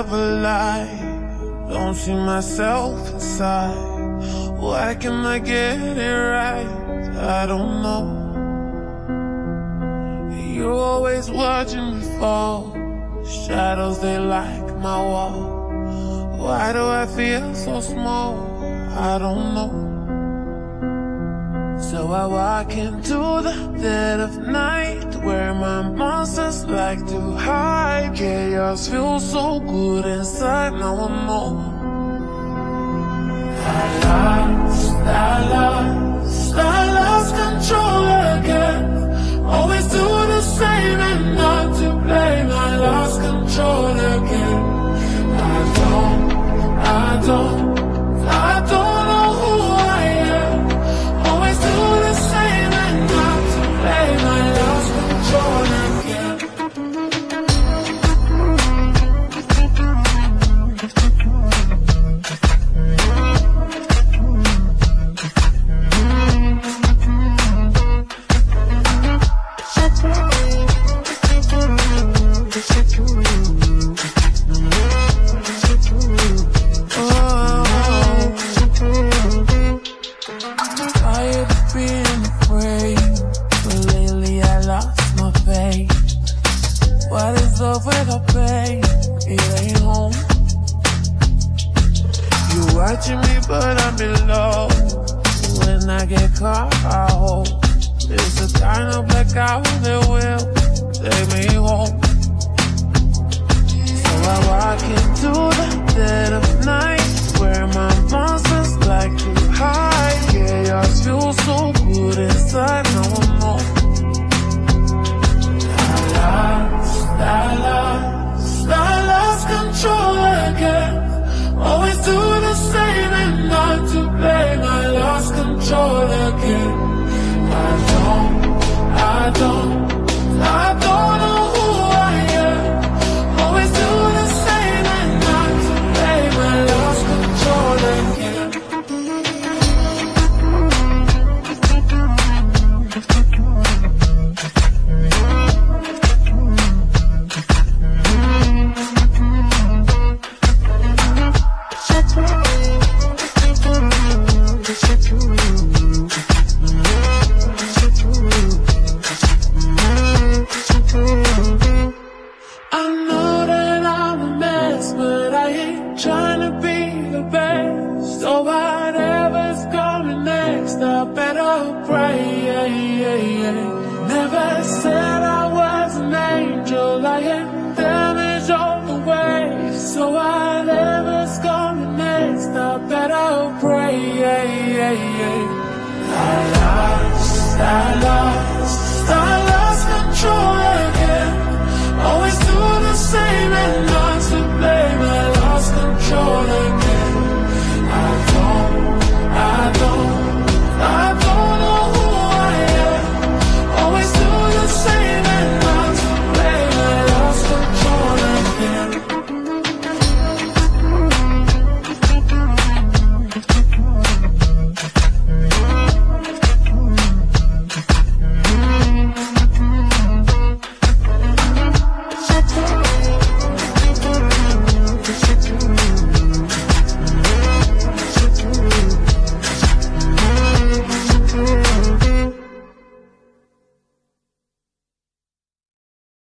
Don't see myself inside. Why can I get it right? I don't know. You're always watching me fall. Shadows, they like my wall. Why do I feel so small? I don't know. So I walk into the dead of night Where my monsters like to Chaos feels so good inside, now I'm know it's a kind of blackout that will take me home. Feels so good So whatever's coming next, I better pray. Never said I was an angel, I ain't